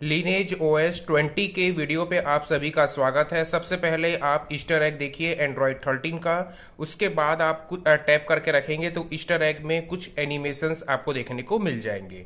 Lineage OS 20 के video पे आप सभी का स्वागत है। सबसे पहले आप ईस्टर एग देखिए एंड्रॉयड 13 का। उसके बाद आप टैप करके रखेंगे तो ईस्टर एग में कुछ एनिमेशंस आपको देखने को मिल जाएँगे।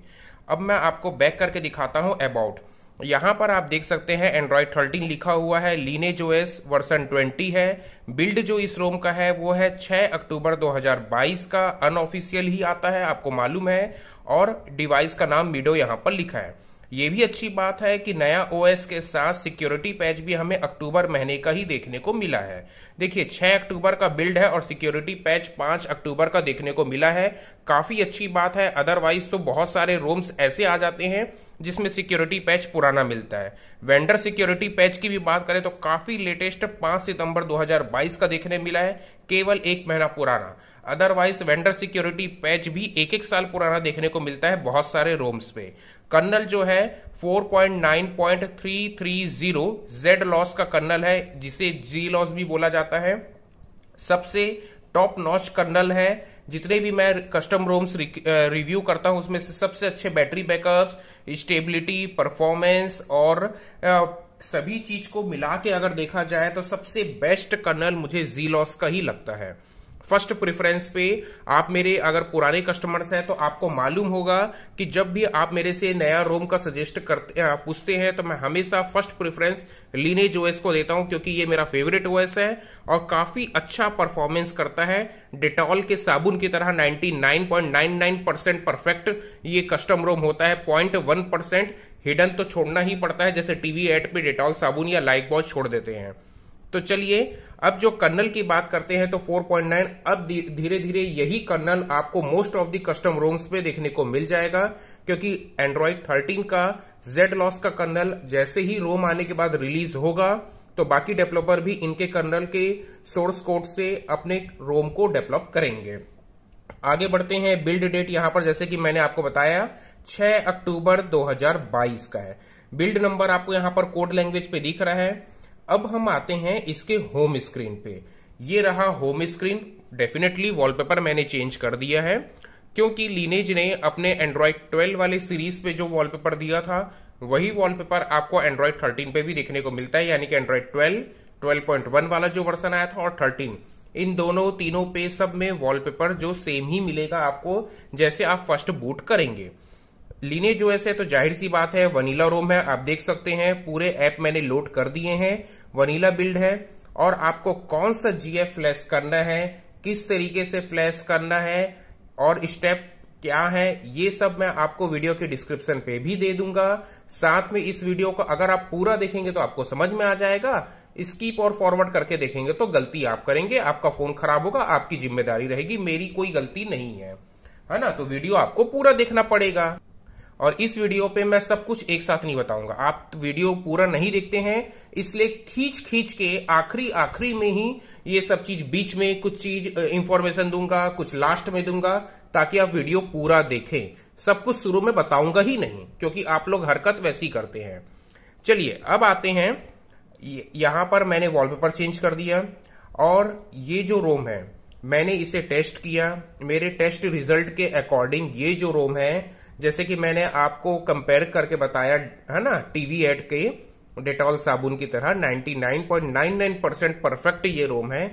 अब मैं आपको बैक करके दिखाता हूँ अबाउट यहाँ पर आप देख सकते हैं एंड्रॉयड 13 लिखा हुआ है। लीनेज ओएस वर्सन 20 है। बिल्ड जो इस रोम का है, वो है 6 अक्टूबर 2022 का। अनऑफिशियल ही आता है, आपको मालूम है। और डिवाइस का नाम मीडो यहाँ पर लिखा है। ये भी अच्छी बात है कि नया ओएस के साथ सिक्योरिटी पैच भी हमें अक्टूबर महीने का ही देखने को मिला है। देखिए 6 अक्टूबर का बिल्ड है और सिक्योरिटी पैच 5 अक्टूबर का देखने को मिला है। काफ़ी अच्छी बात है। अदरवाइज़ तो बहुत सारे रोम्स ऐसे आ जाते हैं जिसमें सिक्योरिटी पैच पुराना मिलता है। वेंडर सिक्योरिटी पैच की भी बात करें तो काफ़ी लेटेस्ट 5 सितंबर 2022 का देखने मिला है। केवल एक महीना पुराना। अदरवाइज़ वेंडर सिक्योरिटी पैच भी एक एक साल पुराना देखने को मिलता है बहुत सारे रोम्स पे। कर्नल जो है 4.9.330 जेड लॉस का कर्नल है, जिसे जी लॉस भी बोला जाता है। सबसे टॉप नॉच कर्नल है। जितने भी मैं कस्टम रोम्स रिव्यू करता हूँ, उसमें से सबसे अच्छे बैटरी बैकअप्स स्टेबिलिटी परफॉर्मेंस और सभी चीज़ को मिला के अगर देखा जाए तो सबसे बेस्ट कर्नल मुझे जी लॉस का ही लगता है। फ़र्स्ट प्रेफरेंस पे आप मेरे अगर पुराने कस्टमर्स हैं तो आपको मालूम होगा कि जब भी आप मेरे से नया रोम का सजेस्ट करते पूछते हैं तो मैं हमेशा फ़र्स्ट प्रेफरेंस लीनेज ओएस को देता हूँ, क्योंकि ये मेरा फेवरेट ओएस है और काफ़ी अच्छा परफॉर्मेंस करता है। डिटॉल के साबुन की तरह 99.99 परसेंट परफेक्ट ये कस्टम रोम होता है। पॉइंट वन परसेंट हिडन तो छोड़ना ही पड़ता है, जैसे टीवी एड पे डिटॉल साबुन या लाइक बॉय छोड़ देते हैं। तो चलिए अब जो कर्नल की बात करते हैं तो 4.9 अब धीरे धीरे यही कर्नल आपको most of the custom ROMs पे देखने को मिल जाएगा, क्योंकि एंड्रॉइड 13 का जेड लॉस का कर्नल जैसे ही रोम आने के बाद रिलीज़ होगा तो बाकी डेवलपर भी इनके कर्नल के सोर्स कोड से अपने रोम को डेवलप करेंगे। आगे बढ़ते हैं बिल्ड डेट यहाँ पर जैसे कि मैंने आपको बताया 6 अक्टूबर 2022 का है। बिल्ड नंबर आपको यहाँ पर कोड लैंग्वेज पे दिख रहा है। अब हम आते हैं इसके होम स्क्रीन पे। ये रहा होम स्क्रीन डेफिनेटली वॉलपेपर मैंने चेंज कर दिया है क्योंकि लीनेज ने अपने एंड्रॉइड 12 वाले सीरीज़ पे जो वॉलपेपर दिया था वही वॉलपेपर आपको एंड्रॉइड 13 पे भी देखने को मिलता है यानी कि एंड्रॉइड 12, 12.1 वाला जो वर्सन आया था और 13 इन दोनों तीनों पे सब में वॉलपेपर जो सेम ही मिलेगा आपको जैसे आप फ़र्स्ट बूट करेंगे। लीने जो ऐसे तो ज़ाहिर सी बात है वनीला रोम है आप देख सकते हैं पूरे ऐप मैंने लोड कर दिए हैं। वनीला बिल्ड है और आपको कौन सा जीएफ फ्लैश करना है, किस तरीके से फ्लैश करना है और स्टेप क्या है, ये सब मैं आपको वीडियो के डिस्क्रिप्शन पे भी दे दूँगा। साथ में इस वीडियो को अगर आप पूरा देखेंगे तो आपको समझ में आ जाएगा। स्कीप और फॉरवर्ड करके देखेंगे तो गलती आप करेंगे, आपका फ़ोन खराब होगा, आपकी ज़िम्मेदारी रहेगी, मेरी कोई गलती नहीं है। है ना? तो वीडियो आपको पूरा देखना पड़ेगा। और इस वीडियो पे मैं सब कुछ एक साथ नहीं बताऊँगा। आप वीडियो पूरा नहीं देखते हैं, इसलिए खींच खींच के आखिरी आखिरी में ही ये सब चीज़ बीच में कुछ चीज़ इंफॉर्मेशन दूँगा, कुछ लास्ट में दूँगा, ताकि आप वीडियो पूरा देखें। सब कुछ शुरू में बताऊँगा ही नहीं, क्योंकि आप लोग हरकत वैसी करते हैं। चलिए, अब आते हैं। यहाँ पर मैंने वॉलपेपर चेंज कर दिया, और ये जो रोम है, मैंने इसे टेस्ट किया। मेरे टेस्ट रिज़ल्ट के अकॉर्डिंग ये जो रोम है जैसे कि मैंने आपको कंपेयर करके बताया, है ना टीवी एड के डेटॉल साबुन की तरह 99.99 परसेंट परफेक्ट ये रोम है।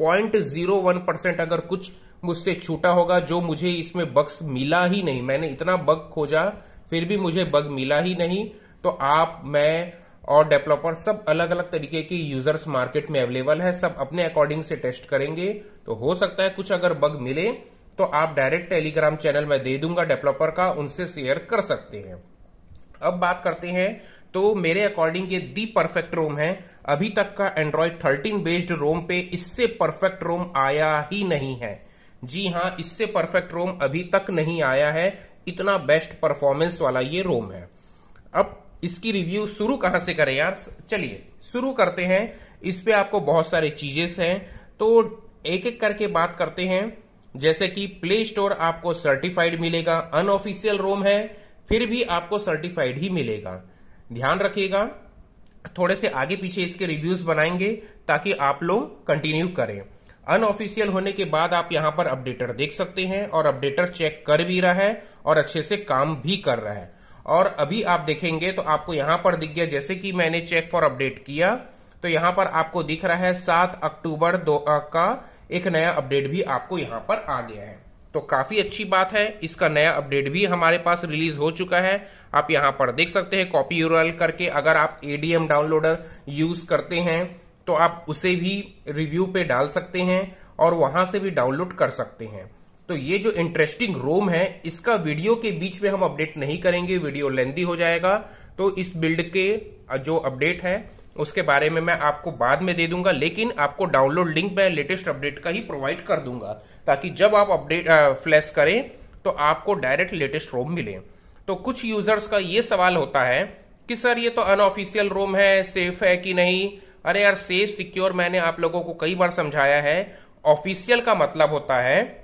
0.01 परसेंट अगर कुछ मुझसे छूटा होगा, जो मुझे इसमें बग्स मिला ही नहीं, मैंने इतना बग खोजा, फिर भी मुझे बग मिला ही नहीं तो आप, मैं और डेवलपर सब अलग अलग तरीके के यूज़र्स मार्केट में अवेलेबल है, सब अपने अकॉर्डिंग से टेस्ट करेंगे तो हो सकता है कुछ अगर बग मिले तो आप डायरेक्ट टेलीग्राम चैनल में दे दूँगा डेवलपर का, उनसे शेयर कर सकते हैं। अब बात करते हैं तो मेरे अकॉर्डिंग ये दी परफेक्ट रोम है। अभी तक का एंड्रॉइड 13 बेस्ड रोम पे इससे परफेक्ट रोम आया ही नहीं है। जी हाँ, इससे परफेक्ट रोम अभी तक नहीं आया है। इतना बेस्ट परफॉर्मेंस वाला ये रोम है। अब इसकी रिव्यू शुरू कहाँ से करें यार? चलिए, शुरू करते हैं। इस पे आपको बहुत सारे चीजेस हैं। तो एक एक करके बात करते हैं। जैसे कि प्ले स्टोर आपको सर्टिफाइड मिलेगा अनऑफिशियल रोम है, फिर भी आपको सर्टिफाइड ही मिलेगा। ध्यान रखिएगा, थोड़े से आगे पीछे इसके रिव्यूज़ बनाएँगे ताकि आप लोग कंटिन्यू करें। अनऑफिशियल होने के बाद आप यहाँ पर अपडेटर देख सकते हैं और अपडेटर चेक कर भी रहा है और अच्छे से काम भी कर रहा है। और अभी आप देखेंगे तो आपको यहाँ पर दिख गया, जैसे कि मैंने चेक फॉर अपडेट किया तो यहाँ पर आपको दिख रहा है सात अक्टूबर दो का एक नया अपडेट भी आपको यहाँ पर आ गया है। तो काफ़ी अच्छी बात है, इसका नया अपडेट भी हमारे पास रिलीज़ हो चुका है। आप यहाँ पर देख सकते हैं, कॉपी यूरल करके अगर आप एडीएम डाउनलोडर यूज़ करते हैं तो आप उसे भी रिव्यू पे डाल सकते हैं और वहाँ से भी डाउनलोड कर सकते हैं। तो ये जो इंटरेस्टिंग रोम है, इसका वीडियो के बीच में हम अपडेट नहीं करेंगे, वीडियो लेंदी हो जाएगा। तो इस बिल्ड के जो अपडेट है उसके बारे में मैं आपको बाद में दे दूँगा, लेकिन आपको डाउनलोड लिंक मैं लेटेस्ट अपडेट का ही प्रोवाइड कर दूँगा, ताकि जब आप अपडेट फ्लैश करें तो आपको डायरेक्ट लेटेस्ट रोम मिले। तो कुछ यूज़र्स का ये सवाल होता है कि, सर, ये तो अनऑफिशियल रोम है सेफ़ है कि नहीं? अरे यार सेफ़ सिक्योर मैंने आप लोगों को कई बार समझाया है। ऑफिशियल का मतलब होता है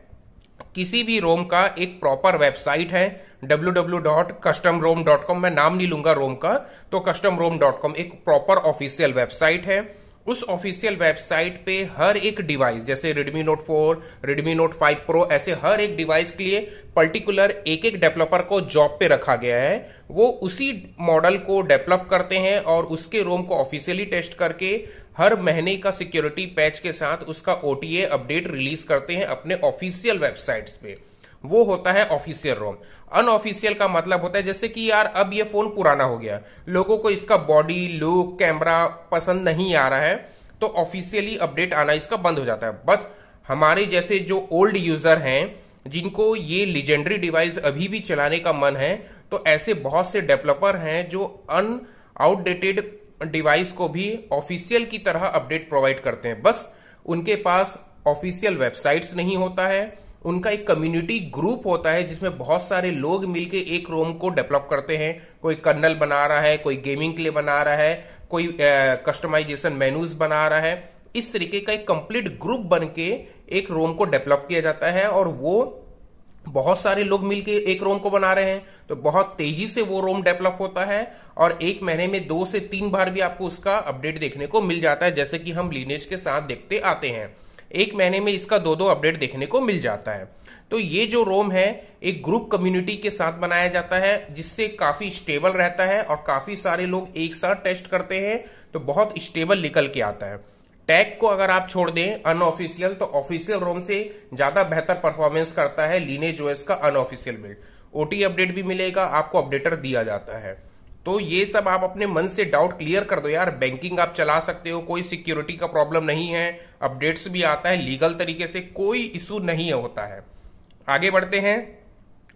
किसी भी रोम का एक प्रॉपर वेबसाइट है www.customrom.com मैं नाम नहीं लूँगा रोम का तो customrom.com एक प्रॉपर ऑफिशियल वेबसाइट है। उस ऑफिशियल वेबसाइट पे हर एक डिवाइस जैसे Redmi Note 4, Redmi Note 5 Pro ऐसे हर एक डिवाइस के लिए पर्टिकुलर एक एक डेवलपर को जॉब पे रखा गया है। वो उसी मॉडल को डेवलप करते हैं और उसके रोम को ऑफिशियली टेस्ट करके हर महीने का सिक्योरिटी पैच के साथ उसका ओटीए अपडेट रिलीज़ करते हैं अपने ऑफिशियल वेबसाइट्स पे। वो होता है ऑफिशियल रोम। अनऑफिशियल का मतलब होता है जैसे कि यार, अब ये फ़ोन पुराना हो गया। लोगों को इसका बॉडी, लुक, कैमरा पसंद नहीं आ रहा है तो ऑफिशियली अपडेट आना इसका बंद हो जाता है। बट हमारे जैसे जो ओल्ड यूज़र हैं, जिनको ये लिजेंडरी डिवाइस अभी भी चलाने का मन है तो ऐसे बहुत से डेवलपर हैं जो अन आउटडेटेड डिवाइस को भी ऑफिशियल की तरह अपडेट प्रोवाइड करते हैं। बस उनके पास ऑफिशियल वेबसाइट्स नहीं होता है। उनका एक कम्युनिटी ग्रुप होता है जिसमें बहुत सारे लोग मिलके एक रोम को डेवलप करते हैं। कोई कर्नल बना रहा है, कोई गेमिंग के लिए बना रहा है, कोई कस्टमाइजेशन मेन्यूज बना रहा है। इस तरीके का एक कंप्लीट ग्रुप बन के एक रोम को डेवलप किया जाता है और वो बहुत सारे लोग मिलके एक रोम को बना रहे हैं तो बहुत तेज़ी से वो रोम डेवलप होता है और एक महीने में दो से तीन बार भी आपको उसका अपडेट देखने को मिल जाता है, जैसे कि हम लीनेज के साथ देखते आते हैं। एक महीने में इसका दो दो अपडेट देखने को मिल जाता है। तो ये जो रोम है, एक ग्रुप कम्युनिटी के साथ बनाया जाता है, जिससे काफ़ी स्टेबल रहता है और काफ़ी सारे लोग एक साथ टेस्ट करते हैं तो बहुत स्टेबल निकल के आता है। टैग को अगर आप छोड़ दें अनऑफिशियल तो ऑफिशियल रोम से ज़्यादा बेहतर परफॉर्मेंस करता है लीने जोएस का अनऑफिशियल बिल्ड ओटी अपडेट भी मिलेगा, आपको अपडेटर दिया जाता है। तो ये सब आप अपने मन से डाउट क्लियर कर दो यार। बैंकिंग आप चला सकते हो, कोई सिक्योरिटी का प्रॉब्लम नहीं है। अपडेट्स भी आता है लीगल तरीके से कोई इशू नहीं होता है। आगे बढ़ते हैं।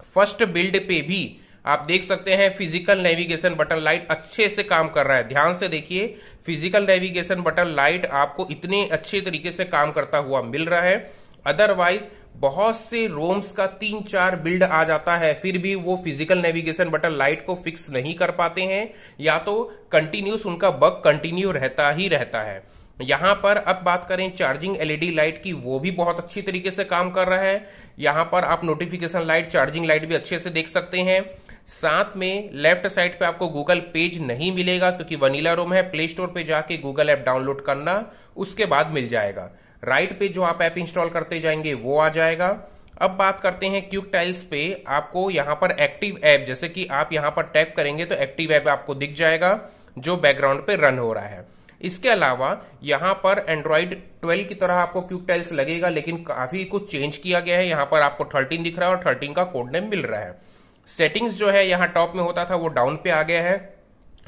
फ़र्स्ट बिल्ड पे भी आप देख सकते हैं फ़िज़िकल नेविगेशन बटन लाइट अच्छे से काम कर रहा है। ध्यान से देखिए फ़िज़िकल नेविगेशन बटन लाइट आपको इतने अच्छे तरीके से काम करता हुआ मिल रहा है। अदरवाइज़ बहुत से रोम्स का तीन चार बिल्ड आ जाता है, फिर भी वो फ़िज़िकल नेविगेशन बटन लाइट को फिक्स नहीं कर पाते हैं, या तो कंटिन्यूस उनका बग कंटिन्यू रहता ही रहता है। यहाँ पर अब बात करें चार्जिंग एलईडी लाइट की, वो भी बहुत अच्छी तरीके से काम कर रहा है। यहाँ पर आप नोटिफिकेशन लाइट चार्जिंग लाइट भी अच्छे से देख सकते हैं। साथ में लेफ़्ट साइड पे आपको गूगल पेज नहीं मिलेगा, क्योंकि वनीला रोम है, प्ले स्टोर पे जाके गूगल ऐप डाउनलोड करना, उसके बाद मिल जाएगा। राइट पे जो आप ऐप इंस्टॉल करते जाएँगे, वो आ जाएगा। अब बात करते हैं क्यूक टाइल्स पे, आपको यहाँ पर एक्टिव ऐप, जैसे कि आप यहाँ पर टैप करेंगे तो एक्टिव ऐप आपको दिख जाएगा, जो बैकग्राउंड पे रन हो रहा है। इसके अलावा यहाँ पर एंड्रॉइड 12 की तरह आपको क्यूक टाइल्स लगेगा, लेकिन काफ़ी कुछ चेंज किया गया है। यहाँ पर आपको 13 दिख रहा है और 13 का कोड नेम मिल रहा है। सेटिंग्स जो है यहाँ टॉप में होता था, वो डाउन पे आ गया है।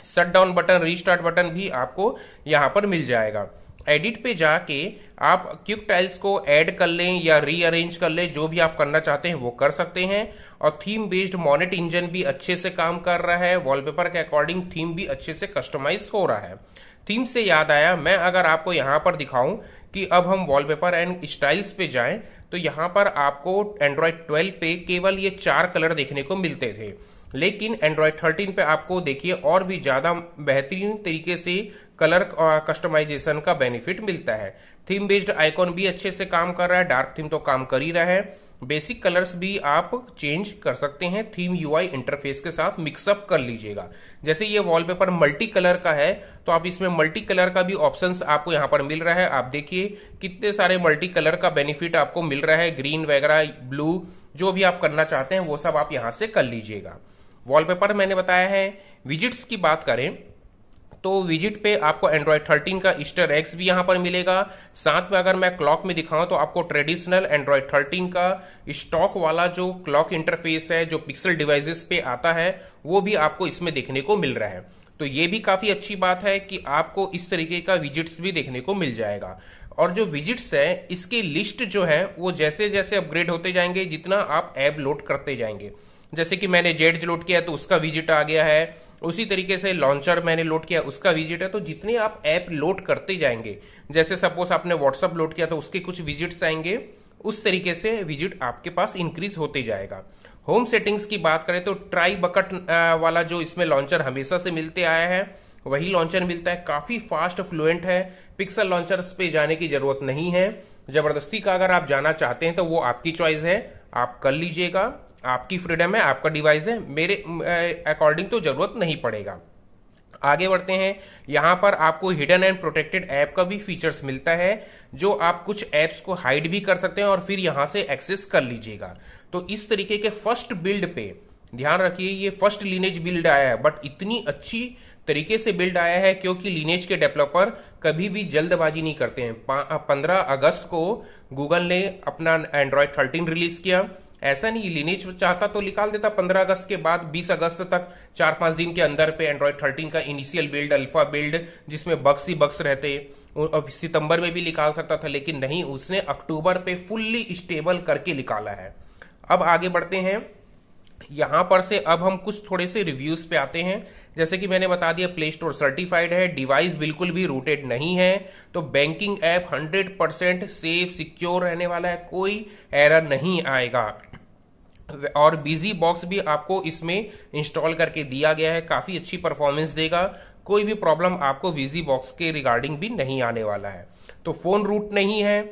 Shut down button restart button भी आपको यहाँ पर मिल जाएगा। एडिट पे जाके आप क्यूक टाइल्स को ऐड कर लें या रीअरेंज कर लें, जो भी आप करना चाहते हैं वो कर सकते हैं। और थीम बेस्ड मॉनिट इंजन भी अच्छे से काम कर रहा है। वॉलपेपर के अकॉर्डिंग थीम भी अच्छे से कस्टमाइज हो रहा है। थीम से याद आया, मैं अगर आपको यहाँ पर दिखाऊँ कि अब हम वॉलपेपर एंड स्टाइल्स पे जाएँ तो यहाँ पर आपको एंड्रॉयड 12 पे केवल ये चार कलर देखने को मिलते थे। लेकिन एंड्रॉयड 13 पे आपको देखिए और भी ज़्यादा बेहतरीन तरीके से कलर कस्टमाइजेशन का बेनिफिट मिलता है। थीम बेस्ड आइकॉन भी अच्छे से काम कर रहा है डार्क थीम तो काम कर ही रहा है। बेसिक कलर्स भी आप चेंज कर सकते हैं, थीम यूआई इंटरफेस के साथ मिक्सअप कर लीजिएगा। जैसे ये वॉलपेपर मल्टी कलर का है तो आप इसमें मल्टी कलर का भी ऑप्शंस आपको यहाँ पर मिल रहा है। आप देखिए कितने सारे मल्टी कलर का बेनिफिट आपको मिल रहा है ग्रीन वगैरह ब्लू जो भी आप करना चाहते हैं, वो सब आप यहाँ से कर लीजिएगा। वॉलपेपर मैंने बताया है। विजिट्स की बात करें तो विज़िट पे आपको एंड्रॉयड 13 का ईस्टर एक्स भी यहाँ पर मिलेगा। साथ में अगर मैं क्लॉक में दिखाऊँ तो आपको ट्रेडिशनल एंड्रॉयड 13 का स्टॉक वाला जो क्लॉक इंटरफेस है, जो पिक्सल डिवाइसेस पे आता है, वो भी आपको इसमें देखने को मिल रहा है। तो ये भी काफ़ी अच्छी बात है कि आपको इस तरीके का विजिट्स भी देखने को मिल जाएगा। और जो विजिट्स है, इसकी लिस्ट जो है, वो जैसे जैसे अपग्रेड होते जाएँगे, जितना आप ऐप लोड करते जाएँगे। जैसे कि मैंने जेड्स लोड किया तो उसका विज़िट आ गया है। उसी तरीके से लॉन्चर मैंने लोड किया, उसका विज़िट है। तो जितने आप ऐप लोड करते जाएँगे, जैसे सपोज़ आपने व्हाट्सअप लोड किया तो उसके कुछ विजिट्स आएँगे, उस तरीके से विज़िट आपके पास इंक्रीज होते जाएगा। होम सेटिंग्स की बात करें तो ट्राई बकट वाला जो इसमें लॉन्चर हमेशा से मिलते आया है, वही लॉन्चर मिलता है। काफ़ी फास्ट फ्लुएंट है। पिक्सल लॉन्चर्स पे जाने की ज़रूरत नहीं है। ज़बरदस्ती का अगर आप जाना चाहते हैं तो वो आपकी चॉइस है। आप कर लीजिएगा। आपकी फ्रीडम है, आपका डिवाइस है, मेरे अकॉर्डिंग तो ज़रूरत नहीं पड़ेगा। आगे बढ़ते हैं, यहाँ पर आपको हिडन एंड प्रोटेक्टेड ऐप का भी फीचर्स मिलता है, जो आप कुछ एप्स को हाइड भी कर सकते हैं और फिर यहाँ से एक्सेस कर लीजिएगा। तो इस तरीके के फ़र्स्ट बिल्ड पे, ध्यान रखिए, ये फ़र्स्ट लीनेज बिल्ड आया है बट इतनी अच्छी तरीके से बिल्ड आया है क्योंकि लीनेज के डेवलपर कभी भी जल्दबाजी नहीं करते हैं। पंद्रह अगस्त को गूगल ने अपना एंड्रॉयड थर्टीन रिलीज़ किया। ऐसा नहीं लिनेज चाहता तो निकाल देता। पंद्रह अगस्त के बाद, बीस अगस्त तक चार पाँच दिन के अंदर पे एंड्रॉइड थर्टीन का इनिशियल बिल्ड अल्फ़ा बिल्ड जिसमें बक्स ही बक्स रहते। सितंबर में भी निकाल सकता था, लेकिन नहीं, उसने अक्टूबर पे फुल्ली स्टेबल करके निकाला है। अब आगे बढ़ते हैं। यहाँ पर से अब हम कुछ थोड़े से रिव्यूज़ पे आते हैं। जैसे कि मैंने बता दिया प्ले स्टोर सर्टिफाइड है डिवाइस बिल्कुल भी रूटेड नहीं है। तो banking app 100 percent safe secure रहने वाला है, कोई एरर नहीं आएगा। और बिज़ी बॉक्स भी आपको इसमें इंस्टॉल करके दिया गया है। काफ़ी अच्छी परफॉर्मेंस देगा। कोई भी प्रॉब्लम आपको बिज़ी बॉक्स के रिगार्डिंग भी नहीं आने वाला है। तो फ़ोन रूट नहीं है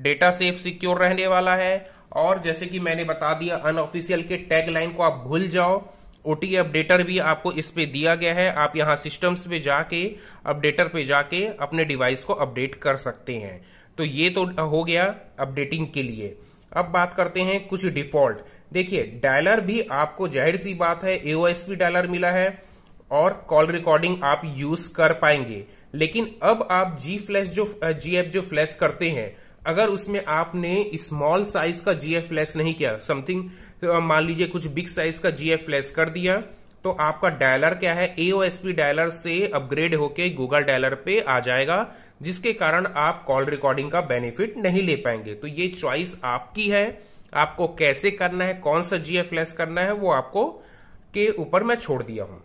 डेटा सेफ़ सिक्योर रहने वाला है। और जैसे कि मैंने बता दिया अनऑफिशियल के टैग लाइन को आप भूल जाओ। ओटी अपडेटर भी आपको इस पे दिया गया है। आप यहाँ सिस्टम्स पे जाके अपडेटर पे जाके अपने डिवाइस को अपडेट कर सकते हैं। तो ये तो हो गया अपडेटिंग के लिए। अब बात करते हैं कुछ डिफ़ॉल्ट देखिए डायलर भी आपको ज़ाहिर सी बात है एओएसपी डायलर मिला है और कॉल रिकॉर्डिंग आप यूज़ कर पाएँगे। लेकिन अब आप जी फ्लैश जो जी एफ़ जो फ्लैश करते हैं, अगर उसमें आपने स्मॉल साइज़ का जी एफ़ फ्लैश नहीं किया समथिंग तो मान लीजिए कुछ बिग साइज़ का जी एफ़ फ्लैश कर दिया तो आपका डायलर क्या है? एओएसपी डायलर से अपग्रेड होके गूगल डायलर पे आ जाएगा, जिसके कारण आप कॉल रिकॉर्डिंग का बेनिफिट नहीं ले पाएँगे। तो ये चॉइस आपकी है। आपको कैसे करना है, कौन सा जीएफ लेस करना है, वो आपको के ऊपर मैं छोड़ दिया हूँ।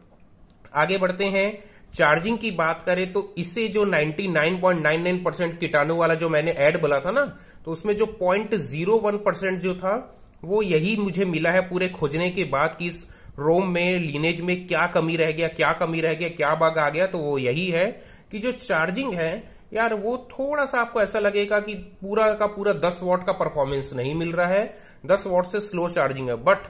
आगे बढ़ते हैं। चार्जिंग की बात करें तो इसे जो 99.99 परसेंट कीटाणु वाला जो मैंने ऐड बोला था ना तो उसमें जो पॉइंट ज़ीरो वन परसेंट जो था, वो यही मुझे मिला है पूरे खोजने के बाद कि इस रोम में, लीनेज में क्या कमी रह गया, क्या कमी रह गया, क्या बाग आ गया तो वो यही है कि जो चार्जिंग है यार वो थोड़ा सा आपको ऐसा लगेगा कि पूरा का पूरा 10 वॉट का परफॉर्मेंस नहीं मिल रहा है। 10 वॉट से स्लो चार्जिंग है। बट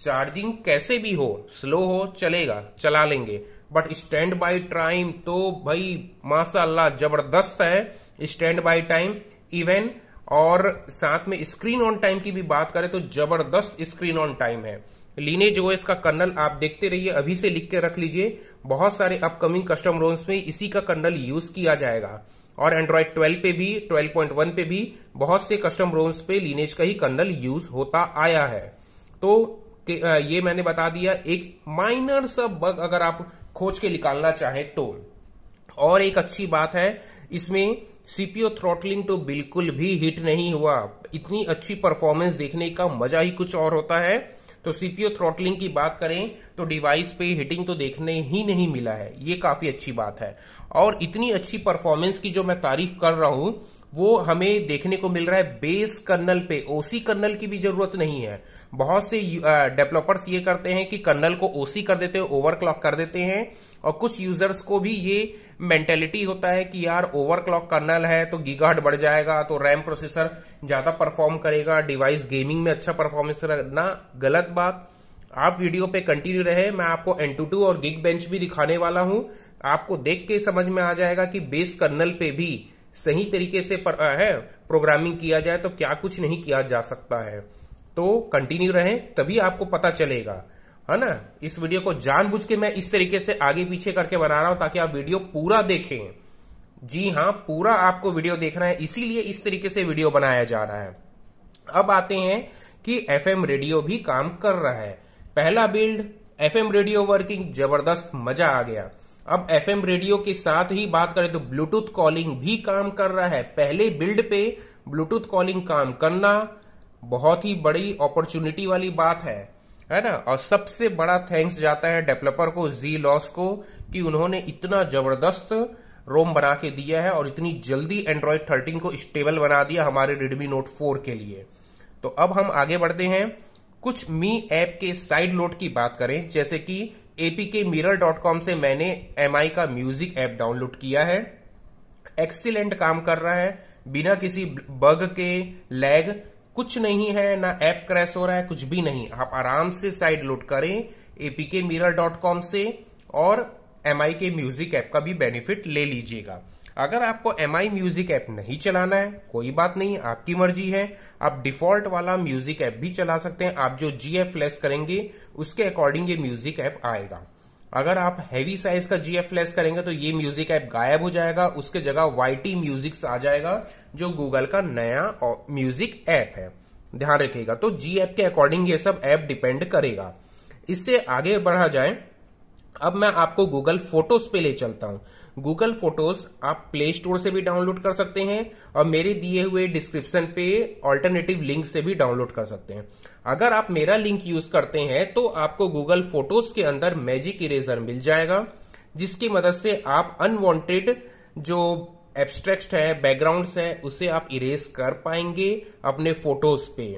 चार्जिंग कैसे भी हो स्लो हो, चलेगा, चला लेंगे। बट स्टैंड बाई टाइम तो भाई, माशाल्लाह, ज़बरदस्त है स्टैंड बाई टाइम इवन और साथ में स्क्रीन ऑन टाइम की भी बात करें तो ज़बरदस्त स्क्रीन ऑन टाइम है। लीनेज ओएस का कर्नल आप देखते रहिए, अभी से लिख के रख लीजिए। बहुत सारे अपकमिंग कस्टम रोन्स में इसी का कर्नल यूज़ किया जाएगा। और एंड्रॉइड 12 पे भी 12.1 पे भी बहुत से कस्टम रोम्स पे लीनेज का ही कर्नल यूज़ होता आया है। तो ये मैंने बता दिया, एक माइनर सा बग अगर आप खोज के निकालना चाहें तो। और एक अच्छी बात है, इसमें सीपीओ थ्रोटलिंग तो बिल्कुल भी हिट नहीं हुआ। इतनी अच्छी परफॉर्मेंस देखने का मज़ा ही कुछ और होता है। तो सीपीओ थ्रोटलिंग की बात करें तो डिवाइस पे हिटिंग तो देखने ही नहीं मिला है। ये काफ़ी अच्छी बात है। और इतनी अच्छी परफॉर्मेंस की जो मैं तारीफ़ कर रहा हूँ, वो हमें देखने को मिल रहा है बेस कर्नल पे। ओसी कर्नल की भी ज़रूरत नहीं है। बहुत से डेवलपर्स ये करते हैं कि कर्नल को ओसी कर देते हैं ओवरक्लॉक कर देते हैं, और कुछ यूज़र्स को भी ये मेंटेलिटी होता है कि यार ओवरक्लॉक कर्नल है तो गीगाहट बढ़ जाएगा तो रैम प्रोसेसर ज़्यादा परफॉर्म करेगा डिवाइस गेमिंग में अच्छा परफॉर्मेंस ना गलत बात। आप वीडियो पे कंटिन्यू रहे मैं आपको एंटूटू और गिग बेंच भी दिखाने वाला हूँ। आपको देख के समझ में आ जाएगा कि बेस कर्नल पे भी सही तरीके से पर, आ, है प्रोग्रामिंग किया जाए तो क्या कुछ नहीं किया जा सकता है। तो कंटिन्यू रहें तभी आपको पता चलेगा। है ना? इस वीडियो को जानबूझ के मैं इस तरीके से आगे पीछे करके बना रहा हूँ ताकि आप वीडियो पूरा देखें। जी हाँ पूरा आपको वीडियो देखना है, इसीलिए इस तरीके से वीडियो बनाया जा रहा है। अब आते हैं कि एफएम रेडियो भी काम कर रहा है। पहला बिल्ड, एफएम रेडियो वर्किंग, ज़बरदस्त मज़ा आ गया। अब एफएम रेडियो के साथ ही बात करें तो ब्लूटूथ कॉलिंग भी काम कर रहा है। पहले बिल्ड पे ब्लूटूथ कॉलिंग काम करना बहुत ही बड़ी अपॉर्चुनिटी वाली बात है। है ना? और सबसे बड़ा थैंक्स जाता है डेवलपर को जी लॉस को, कि उन्होंने इतना ज़बरदस्त रोम बना के दिया है और इतनी जल्दी एंड्रॉइड 13 को स्टेबल बना दिया हमारे रेडमी नोट फोर के लिए। तो अब हम आगे बढ़ते हैं। कुछ मी ऐप के साइड लोड की बात करें। जैसे कि एपीके मिरर डॉट कॉम से मैंने MI का म्यूज़िक ऐप डाउनलोड किया है। एक्सीलेंट काम कर रहा है। बिना किसी बग के लैग कुछ नहीं है, ना ऐप क्रैश हो रहा है, कुछ भी नहीं। आप आराम से साइड लोड करें एपीके मिरर डॉट कॉम से और एम आई के म्यूज़िक ऐप का भी बेनिफिट ले लीजिएगा। अगर आपको एम आई म्यूज़िक ऐप नहीं चलाना है, कोई बात नहीं, आपकी मर्ज़ी है। आप डिफ़ॉल्ट वाला म्यूज़िक ऐप भी चला सकते हैं। आप जो जी एफ़ लेस करेंगे, उसके अकॉर्डिंग ये म्यूज़िक ऐप आएगा। अगर आप हैवी साइज़ का जी एफ़ लेस करेंगे तो ये म्यूज़िक ऐप गायब हो जाएगा, उसके जगह वाईटी म्यूज़िक आ जाएगा, जो गूगल का नया म्यूज़िक ऐप है। ध्यान रखिएगा तो जी ऐप के अकॉर्डिंग ये सब ऐप डिपेंड करेगा। इससे आगे बढ़ा जाए, अब मैं आपको गूगल फ़ोटोज़ पे ले चलता हूँ। गूगल फ़ोटोज़ आप प्ले स्टोर से भी डाउनलोड कर सकते हैं और मेरे दिए हुए डिस्क्रिप्शन पे ऑल्टरनेटिव लिंक से भी डाउनलोड कर सकते हैं। अगर आप मेरा लिंक यूज़ करते हैं तो आपको गूगल फ़ोटोज़ के अंदर मैजिक इरेजर मिल जाएगा, जिसकी मदद से आप अनवांटेड जो एब्स्ट्रैक्ट है बैकग्राउंड है, उसे आप इरेज कर पाएँगे अपने फ़ोटोज़ पे।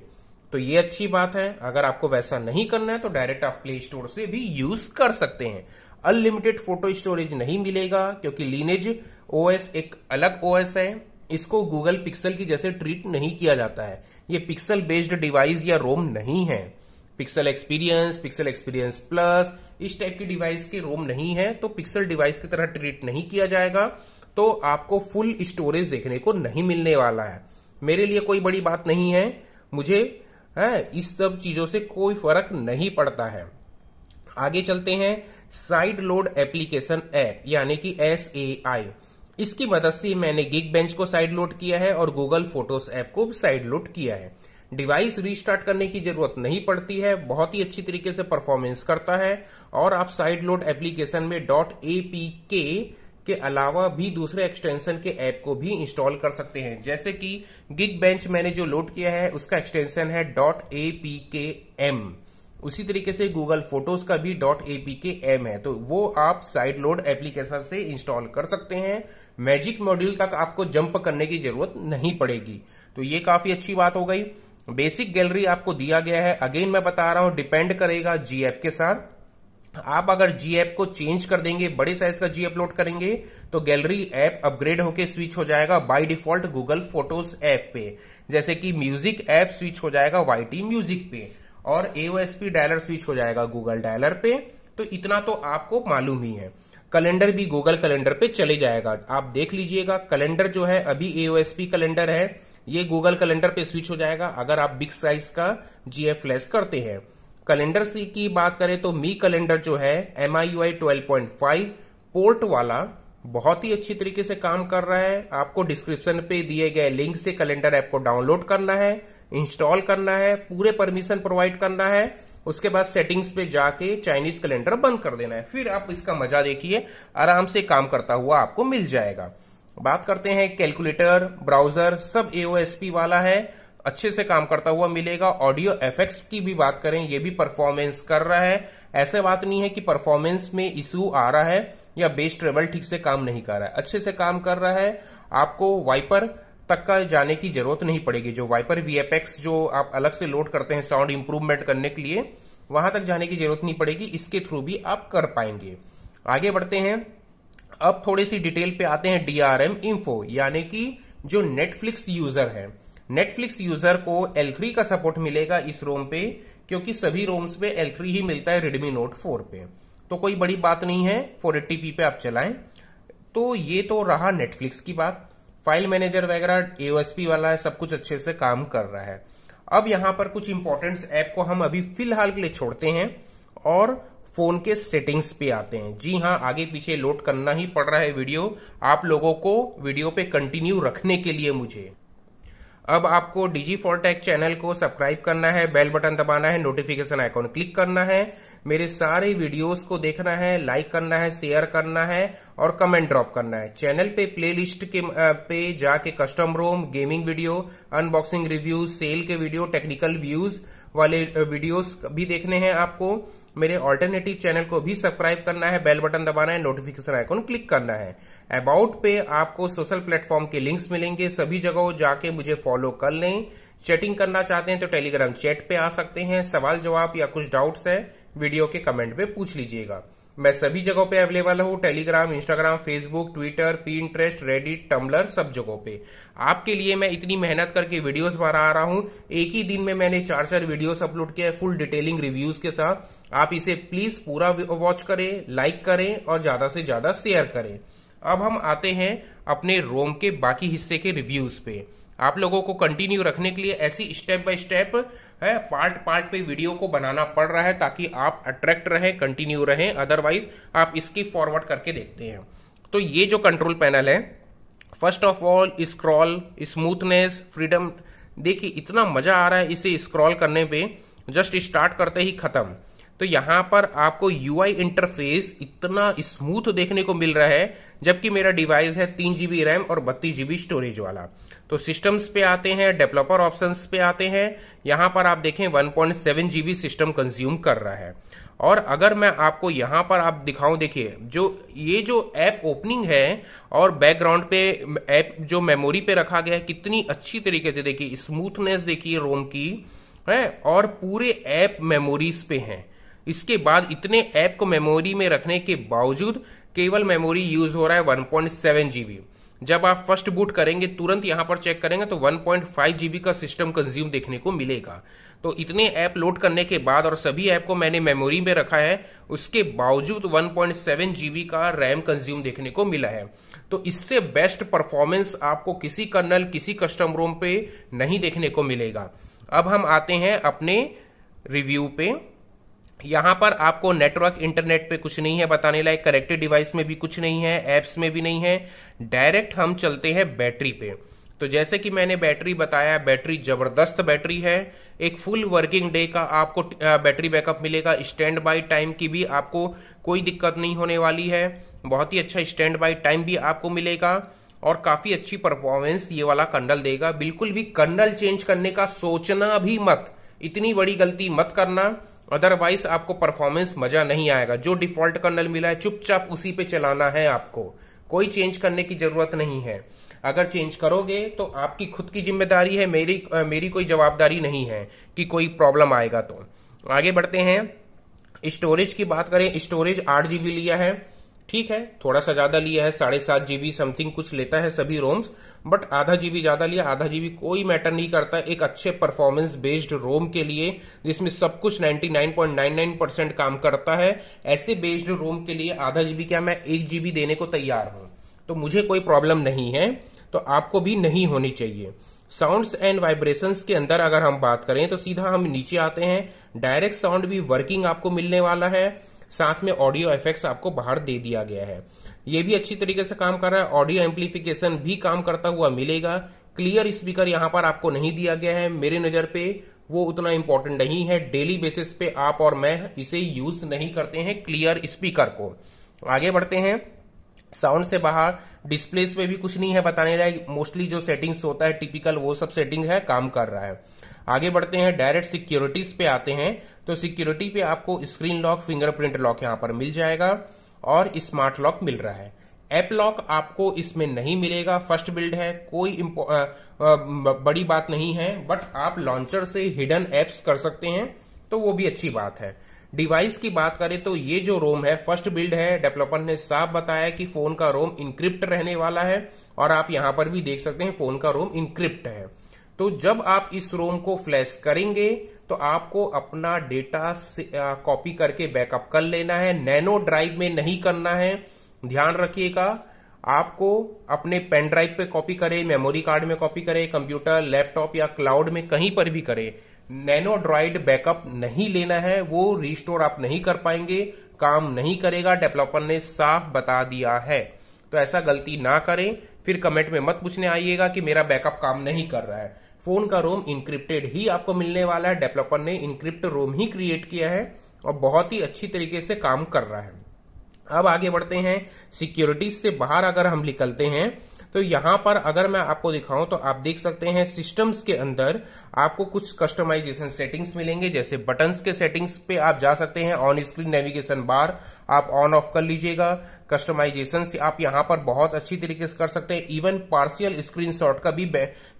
तो ये अच्छी बात है। अगर आपको वैसा नहीं करना है तो डायरेक्ट आप प्ले स्टोर से भी यूज़ कर सकते हैं। अनलिमिटेड फ़ोटो स्टोरेज नहीं मिलेगा, क्योंकि लीनेज ओएस एक अलग ओएस है। इसको गूगल पिक्सल की जैसे ट्रीट नहीं किया जाता है। ये पिक्सल बेस्ड डिवाइस या रोम नहीं है। Pixel experience pixel experience plus इस टाइप की डिवाइस के रोम नहीं है तो पिक्सल डिवाइस की तरह ट्रीट नहीं किया जाएगा तो आपको फुल स्टोरेज देखने को नहीं मिलने वाला है। मेरे लिए कोई बड़ी बात नहीं है। मुझे, है, इस सब चीज़ों से कोई फ़र्क नहीं पड़ता है। आगे चलते हैं। साइड लोड एप्लीकेशन ऐप यानी कि एस ए आई इसकी मदद से मैंने गिग बेंच को साइड लोड किया है और गूगल फ़ोटोज़ ऐप को साइड लोड किया है। डिवाइस रीस्टार्ट करने की ज़रूरत नहीं पड़ती है, बहुत ही अच्छी तरीके से परफॉर्मेंस करता है और आप साइड लोड एप्लीकेशन में. डॉट ए पी के अलावा भी दूसरे एक्सटेंशन के ऐप को भी इंस्टॉल कर सकते हैं। जैसे कि गिग बेंच मैंने जो लोड किया है, उसका एक्सटेंशन है. Dot A P K M उसी तरीके से गूगल फ़ोटोज़ का भी. Dot A P K M है। तो वो आप साइड लोड एप्लीकेशन से इंस्टॉल कर सकते हैं। मैजिक मॉड्यूल तक आपको जंप करने की ज़रूरत नहीं पड़ेगी। तो ये काफ़ी अच्छी बात हो गई। बेसिक गैलरी आपको दिया गया है। अगेन मैं बता रहा हूँ, डिपेंड करेगा जी के साथ। आप अगर जी ऐप को चेंज कर देंगे, बड़े साइज़ का जी अपलोड करेंगे तो गैलरी ऐप अपग्रेड होके स्विच हो जाएगा by default Google photos app पे। जैसे कि म्यूज़िक ऐप स्विच हो जाएगा वाईटी म्यूज़िक पे, और एओएसपी डायलर स्विच हो जाएगा गूगल डायलर पे। तो इतना तो आपको मालूम ही है। कैलेंडर भी गूगल कैलेंडर पे चले जाएगा। आप देख लीजिएगा, कैलेंडर जो है, अभी एओएसपी कैलेंडर है, ये गूगल कैलेंडर पे स्विच हो जाएगा। अगर आप बिग साइज़ का जीएफ फ्लैश करते हैं। कैलेंडर की बात करें तो मी कैलेंडर जो है M I U I twelve point five port वाला बहुत ही अच्छी तरीके से काम कर रहा है। आपको डिस्क्रिप्शन पे दिए गए लिंक से कैलेंडर ऐप को डाउनलोड करना है, इंस्टॉल करना है, पूरे परमिशन प्रोवाइड करना है। उसके बाद सेटिंग्स पे जाके चाइनीज़ कैलेंडर बंद कर देना है। फिर आप इसका मज़ा देखिए, आराम से काम करता हुआ आपको मिल जाएगा। बात करते हैं कैलकुलेटर ब्राउज़र सब एओएसपी वाला है। अच्छे से काम करता हुआ मिलेगा। ऑडियो एफेक्ट्स की भी बात करें, ये भी परफॉर्मेंस कर रहा है। ऐसे बात नहीं है कि परफॉर्मेंस में इशू आ रहा है या बेस ट्रेवल ठीक से काम नहीं कर रहा है। अच्छे से काम कर रहा है। आपको वाइपर तक का जाने की ज़रूरत नहीं पड़ेगी। जो वाइपर वीएपएक्स जो आप अलग से लोड करते हैं साउंड इंप्रूवमेंट करने के लिए, वहाँ तक जाने की ज़रूरत नहीं पड़ेगी। इसके थ्रू भी आप कर पाएँगे। आगे बढ़ते हैं। अब थोड़ी सी डिटेल पे आते हैं डीआरएम इंफो यानी कि जो नेटफ्लिक्स यूज़र है। नेटफ्लिक्स यूज़र को L3 का सपोर्ट मिलेगा इस रोम पे, क्योंकि सभी रोम्स पे L3 ही मिलता है रेडमी नोट फोर पे। तो कोई बड़ी बात नहीं है 480p पे आप चलाएँ। तो ये तो रहा नेटफ्लिक्स की बात। फ़ाइल मैनेजर वगैरह एओएसपी वाला है सब कुछ अच्छे से काम कर रहा है। अब यहाँ पर कुछ इंपॉर्टेंट ऐप को हम अभी फ़िलहाल के लिए छोड़ते हैं और फ़ोन के सेटिंग्स पे आते हैं। जी हाँ आगे पीछे लोड करना ही पड़ रहा है वीडियो आप लोगों को वीडियो पे कंटिन्यू रखने के लिए मुझे। अब आपको डीजी फॉरटेक चैनल को सब्सक्राइब करना है बेल बटन दबाना है नोटिफिकेशन आइकॉन क्लिक करना है। मेरे सारे वीडियोस को देखना है लाइक करना है शेयर करना है और कमेंट ड्रॉप करना है। चैनल पे प्लेलिस्ट के पे जाके custom ROM gaming video unboxing reviews sale के वीडियो टेक्निकल व्यूज़ वाले वीडियोस भी देखने हैं आपको। मेरे ऑल्टरनेटिव चैनल को भी सब्सक्राइब करना है बेल बटन दबाना है नोटिफिकेशन आइकॉन क्लिक करना है। अबाउट पे आपको सोशल प्लेटफॉर्म के लिंक्स मिलेंगे, सभी जगहों जाके मुझे फॉलो कर लें। चैटिंग करना चाहते हैं तो टेलीग्राम चैट पे आ सकते हैं। सवाल जवाब या कुछ डाउट्स है वीडियो के कमेंट में पूछ लीजिएगा। मैं सभी जगहों पे अवेलेबल हूँ, Telegram, Instagram, Facebook, Twitter interest Reddit Tumblr सब जगहों पे। आपके लिए मैं इतनी मेहनत करके वीडियोस बना रहा हूँ, एक ही दिन में मैंने चार चार वीडियोस अपलोड किया है, फुल डिटेलिंग रिव्यूज़ के साथ। आप इसे प्लीज़ पूरा वॉच करें, लाइक करें और ज़्यादा से ज़्यादा शेयर करें। अब हम आते हैं अपने रोम के बाकी हिस्से के रिव्यूज़ पे। आप लोगों को कंटिन्यू रखने के लिए ऐसी स्टेप बाय स्टेप है पार्ट पार्ट पे वीडियो को बनाना पड़ रहा है ताकि आप अट्रैक्ट रहें कंटिन्यू रहें अदरवाइज़ आप इसकी फॉरवर्ड करके देखते हैं। तो ये जो कंट्रोल पैनल है first of all scroll smoothness freedom देखिए, इतना मज़ा आ रहा है इसे स्क्रॉल करने पे जस्ट स्टार्ट करते ही खत्म। तो यहाँ पर आपको यूआई इंटरफेस इतना स्मूथ देखने को मिल रहा है, जबकि मेरा डिवाइस है तीन जीबी रैम और बत्तीस जीबी स्टोरेज वाला। तो सिस्टम्स पे आते हैं डेवलपर ऑप्शंस पे आते हैं। यहाँ पर आप देखें 1.7 जीबी सिस्टम कंज्यूम कर रहा है। और अगर मैं आपको यहाँ पर आप दिखाऊँ, देखिए, जो, ये जो ऐप ओपनिंग है और बैकग्राउंड पे ऐप जो मेमोरी पे रखा गया है, कितनी अच्छी तरीके से देखिए स्मूथनेस देखिए रोम की, है, और पूरे ऐप मेमोरीज पे हैं। इसके बाद इतने ऐप को मेमोरी में रखने के बावजूद केवल मेमोरी यूज़ हो रहा है 1.7 जीबी जब आप फ़र्स्ट बूट करेंगे, तुरंत यहाँ पर चेक करेंगे तो 1.5 जीबी का सिस्टम कंज्यूम देखने को मिलेगा। तो इतने ऐप लोड करने के बाद और सभी ऐप को मैंने मेमोरी में रखा है, उसके बावजूद 1.7 जीबी का रैम कंज्यूम देखने को मिला है। तो इससे बेस्ट परफॉर्मेंस आपको किसी कर्नल किसी कस्टम रोम पे नहीं देखने को मिलेगा। अब हम आते हैं अपने रिव्यू पे। यहाँ पर आपको नेटवर्क इंटरनेट पे कुछ नहीं है बताने लायक करेक्टेड डिवाइस में भी कुछ नहीं है एप्स में भी नहीं है। डायरेक्ट हम चलते हैं बैटरी पे। तो जैसे कि मैंने बैटरी बताया बैटरी ज़बरदस्त बैटरी है। एक फुल वर्किंग डे का आपको बैटरी बैकअप मिलेगा। स्टैंड बाई टाइम की भी आपको कोई दिक्कत नहीं होने वाली है। बहुत ही अच्छा स्टैंड बाई टाइम भी आपको मिलेगा और काफ़ी अच्छी परफॉर्मेंस ये वाला कंडल देगा। बिल्कुल भी कर्नल चेंज करने का सोचना भी मत। इतनी बड़ी गलती मत करना। अदरवाइज़ आपको परफॉर्मेंस मज़ा नहीं आएगा। जो डिफ़ॉल्ट कर्नल मिला है चुपचाप उसी पे चलाना है आपको। कोई चेंज करने की ज़रूरत नहीं है। अगर चेंज करोगे तो आपकी खुद की ज़िम्मेदारी है मेरी आ, मेरी कोई जवाबदारी नहीं है कि कोई प्रॉब्लम आएगा तो। आगे बढ़ते हैं। स्टोरेज की बात करें स्टोरेज आठ जीबी लिया है। ठीक है थोड़ा सा ज़्यादा लिया है, साढ़े सात जीबी समथिंग कुछ लेता है सभी रोम्स बट आधा जीबी ज़्यादा लिया, आधा जीबी कोई मैटर नहीं करता, एक अच्छे परफॉर्मेंस बेस्ड रोम के लिए, जिसमें सब कुछ 99.99 परसेंट काम करता है, ऐसे बेस्ड रोम के लिए आधा जीबी क्या मैं एक जीबी देने को तैयार हूँ? तो मुझे कोई प्रॉब्लम नहीं है तो आपको भी नहीं होनी चाहिए। साउंड्स एंड वाइब्रेशंस के अंदर अगर हम बात करें तो सीधा हम नीचे आते हैं डायरेक्ट साउंड भी वर्किंग आपको मिलने वाला है साथ में ऑडियो इफेक्ट्स आपको बाहर दे दिया गया है। ये भी अच्छी तरीके से काम कर रहा है। ऑडियो एम्पलीफिकेशन भी काम करता हुआ मिलेगा। क्लियर स्पीकर यहाँ पर आपको नहीं दिया गया है। मेरे नज़र पे वो उतना इंपॉर्टेंट नहीं है। डेली बेसिस पे आप और मैं इसे यूज़ नहीं करते हैं क्लियर स्पीकर को। आगे बढ़ते हैं। साउंड से बाहर डिस्प्लेस में भी कुछ नहीं है बताने लायक मोस्टली जो सेटिंग्स होता है टिपिकल वो सब सेटिंग है काम कर रहा है। आगे बढ़ते हैं डायरेक्ट सिक्योरिटीज पे आते हैं। तो सिक्योरिटी पे आपको स्क्रीन लॉक फिंगरप्रिंट लॉक यहाँ पर मिल जाएगा और स्मार्ट लॉक मिल रहा है। एप लॉक आपको इसमें नहीं मिलेगा। फ़र्स्ट बिल्ड है कोई आ, आ, बड़ी बात नहीं है बट आप लॉन्चर से हिडन एप्स कर सकते हैं तो वो भी अच्छी बात है। डिवाइस की बात करें तो ये जो रोम है, फ़र्स्ट बिल्ड है। डेवलपर ने साफ़ बताया कि फ़ोन का रोम इंक्रिप्ट रहने वाला है और आप यहाँ पर भी देख सकते हैं फ़ोन का रोम इंक्रिप्ट है। तो जब आप इस रोम को फ्लैश करेंगे तो आपको अपना डेटा कॉपी करके बैकअप कर लेना है। नैनो ड्राइव में नहीं करना है। ध्यान रखिएगा, आपको अपने पेन ड्राइव पे कॉपी करें, मेमोरी कार्ड में कॉपी करें, कंप्यूटर, लैपटॉप या क्लाउड में कहीं पर भी करें। नैनो ड्राइड बैकअप नहीं लेना है, वो रिस्टोर आप नहीं कर पाएँगे, काम नहीं करेगा, डेवलपर ने साफ़ बता दिया है। तो ऐसा गलती ना करें, फिर कमेंट में मत पूछने आइएगा कि मेरा बैकअप काम नहीं कर रहा है। फ़ोन का रोम इंक्रिप्टेड ही आपको मिलने वाला है, डेवलपर ने इंक्रिप्ट रोम ही क्रिएट किया है और बहुत ही अच्छी तरीके से काम कर रहा है। अब आगे बढ़ते हैं सिक्योरिटीज से बाहर अगर हम निकलते हैं तो यहाँ पर अगर मैं आपको दिखाऊँ तो आप देख सकते हैं सिस्टम्स के अंदर आपको कुछ कस्टमाइजेशन सेटिंग्स मिलेंगे, जैसे बटन्स के सेटिंग्स पे आप जा सकते हैं ऑन स्क्रीन नेविगेशन बार आप ऑन ऑफ़ कर लीजिएगा। कस्टमाइजेशन से आप यहाँ पर बहुत अच्छी तरीके से कर सकते हैं। इवन पार्शियल स्क्रीनशॉट का भी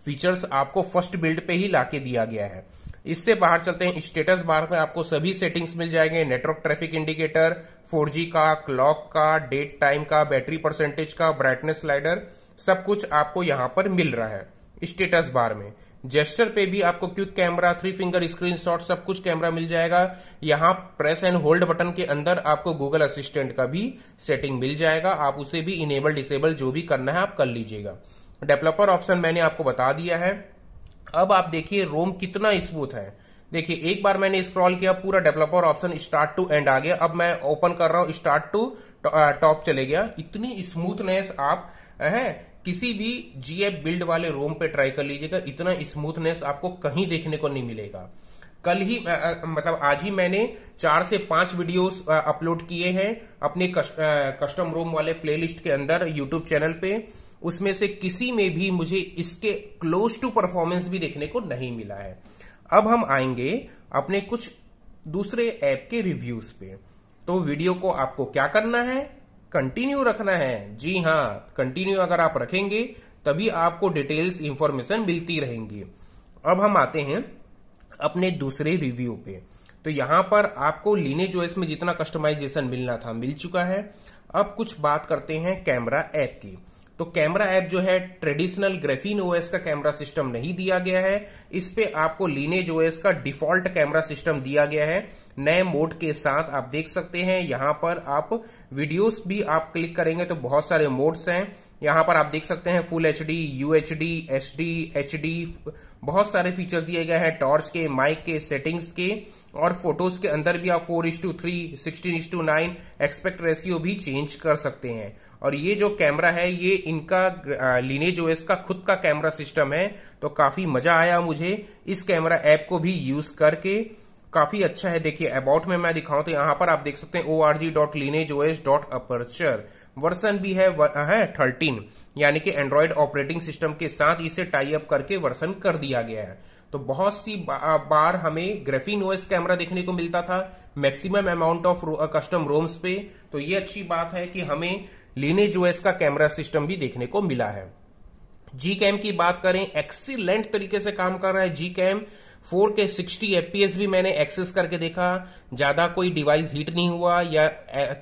फीचर्स आपको फ़र्स्ट बिल्ड पे ही लाके दिया गया है। इससे बाहर चलते हैं। स्टेटस बार में आपको सभी सेटिंग्स मिल जाएँगे। नेटवर्क ट्रैफ़िक इंडिकेटर 4G का क्लॉक का डेट टाइम का बैटरी परसेंटेज का ब्राइटनेस स्लाइडर सब कुछ आपको यहाँ पर मिल रहा है। स्टेटस बार में। जेस्टर पे भी आपको quick camera three finger screenshot सब कुछ कैमरा मिल जाएगा। यहाँ प्रेस एंड होल्ड बटन के अंदर आपको गूगल असिस्टेंट का भी सेटिंग मिल जाएगा। आप उसे भी इनेबल डिसेबल जो भी करना है आप कर लीजिएगा। डेवलपर ऑप्शन मैंने आपको बता दिया है। अब आप देखिए रोम कितना स्मूथ है। देखिए, एक बार मैंने स्क्रॉल किया, पूरा developer option start to end आ गया। अब मैं ओपन कर रहा हूँ स्टार्ट टू टॉप चले गया। इतनी स्मूथनेस आप, है? किसी भी जीएफ बिल्ड वाले रोम पे ट्राई कर लीजिएगा इतना स्मूथनेस आपको कहीं देखने को नहीं मिलेगा। कल ही आ, आ, मतलब आज ही मैंने चार से पाँच वीडियोस अपलोड किए हैं अपने कस्ट, कस्टम रोम वाले प्लेलिस्ट के अंदर यूट्यूब चैनल पे। उसमें से किसी में भी मुझे इसके क्लोज टू परफॉर्मेंस भी देखने को नहीं मिला है। अब हम आएँगे अपने कुछ दूसरे ऐप के रिव्यूज़ पे। तो वीडियो को आपको क्या करना है? कंटिन्यू रखना है। जी हाँ कंटिन्यू अगर आप रखेंगे, तभी आपको डिटेल्स इंफॉर्मेशन मिलती रहेंगी। अब हम आते हैं अपने दूसरे रिव्यू पे। तो यहाँ पर आपको लीने जो इसमें जितना कस्टमाइजेशन मिलना था, मिल चुका है। अब कुछ बात करते हैं कैमरा ऐप की। तो कैमरा ऐप जो है ट्रेडिशनल ग्रेफिन ओएस का कैमरा सिस्टम नहीं दिया गया है। इस पे आपको लीनेज ओएस का डिफ़ॉल्ट कैमरा सिस्टम दिया गया है। नए मोड के साथ आप देख सकते हैं, यहाँ पर आप वीडियोस भी आप क्लिक करेंगे तो बहुत सारे मोड्स हैं। यहाँ पर आप देख सकते हैं full H D U H D H D H D बहुत सारे फीचर्स दिए गए हैं, टॉर्च के, माइक के, सेटिंग्स के, और फ़ोटोज़ के अंदर भी आप four is to three, sixteen is to nine, aspect ratio भी चेंज कर सकते हैं। और ये जो कैमरा है, ये इनका लीनेज ओएस का खुद का कैमरा सिस्टम है तो काफ़ी मज़ा आया मुझे इस कैमरा ऐप को भी यूज़ करके। काफ़ी अच्छा है। देखिए अबाउट में मैं दिखाऊँ तो यहाँ पर आप देख सकते हैं O R G dot Lineage OS dot aperture version भी है थर्टीन यानी कि एंड्रॉयड ऑपरेटिंग सिस्टम के साथ इसे टाई अप करके वर्सन कर दिया गया है। तो बहुत सी बार हमें ग्रेफिन ओएस कैमरा देखने को मिलता था maximum amount of custom ROMs पे। तो ये अच्छी बात है कि हमें लीनेज ओएस का कैमरा सिस्टम भी देखने को मिला है। जी कैम की बात करें एक्सीलेंट तरीके से काम कर रहा है G cam four K sixty FPS भी मैंने एक्सेस करके देखा। ज़्यादा कोई डिवाइस हीट नहीं हुआ या